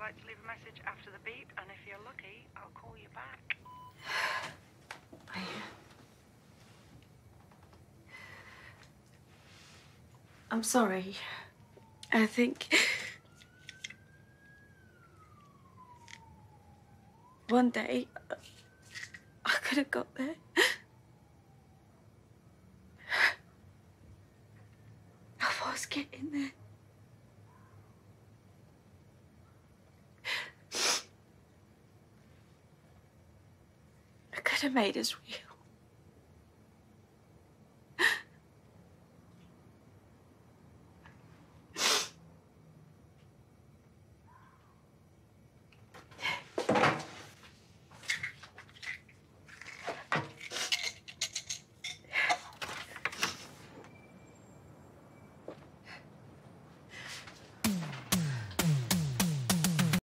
like to leave a message after the beep, and if you're lucky, I'll call you back. I... I'm sorry. I think... One day, uh, I could have got there. I was getting there. Us real.